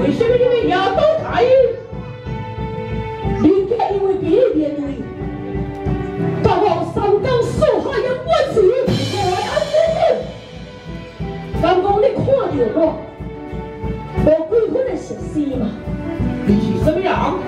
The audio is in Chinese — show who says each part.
Speaker 1: 为什么你们要到大人
Speaker 2: 家因为毕业典礼，把我山岗说话人不至于来安置你。刚刚你看见我，我鬼魂的是谁吗？
Speaker 1: 你是什么样？